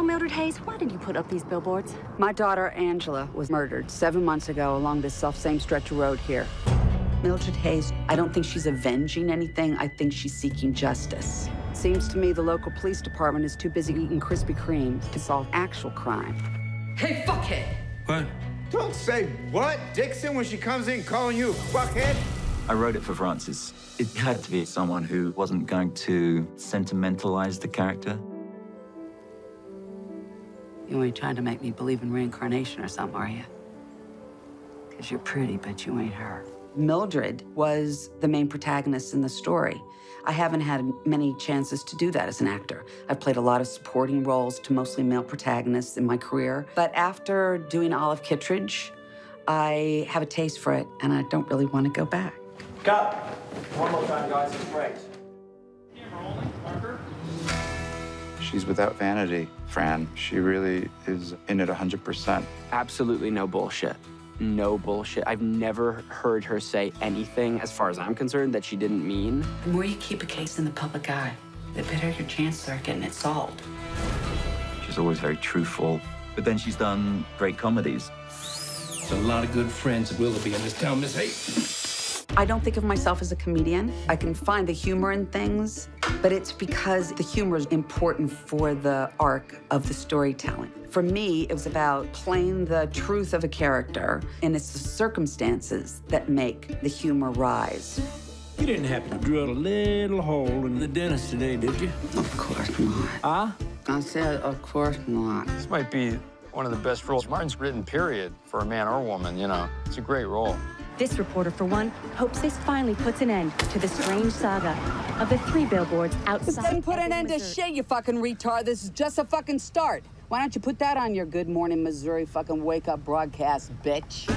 So, Mildred Hayes, why did you put up these billboards? My daughter, Angela, was murdered seven months ago along this self-same stretch of road here. Mildred Hayes, I don't think she's avenging anything. I think she's seeking justice. Seems to me the local police department is too busy eating Krispy Kreme to solve actual crime. Hey, fuckhead! What? Don't say what, Dixon, when she comes in calling you a fuckhead. I wrote it for Frances. It had to be someone who wasn't going to sentimentalize the character. You ain't trying to make me believe in reincarnation or something, are you? Because you're pretty, but you ain't her. Mildred was the main protagonist in the story. I haven't had many chances to do that as an actor. I've played a lot of supporting roles to mostly male protagonists in my career. But after doing Olive Kitteridge, I have a taste for it, and I don't really want to go back. Cut. One more time, guys. It's great. She's without vanity, Fran. She really is in it 100%. Absolutely no bullshit. No bullshit. I've never heard her say anything, as far as I'm concerned, that she didn't mean. The more you keep a case in the public eye, the better your chances are getting it solved. She's always very truthful. But then she's done great comedies. There's a lot of good friends of Willoughby in this town, Miss Hayes. I don't think of myself as a comedian. I can find the humor in things, but it's because the humor is important for the arc of the storytelling. For me, it was about playing the truth of a character, and it's the circumstances that make the humor rise. You didn't happen to drill a little hole in the dentist today, did you? Of course not. Huh? I said, of course not. This might be one of the best roles Martin's written, period, for a man or woman, you know. It's a great role. This reporter, for one, hopes this finally puts an end to the strange saga of the three billboards outside. Then put an end to shit, you fucking retard. This is just a fucking start. Why don't you put that on your Good Morning Missouri fucking wake up broadcast, bitch?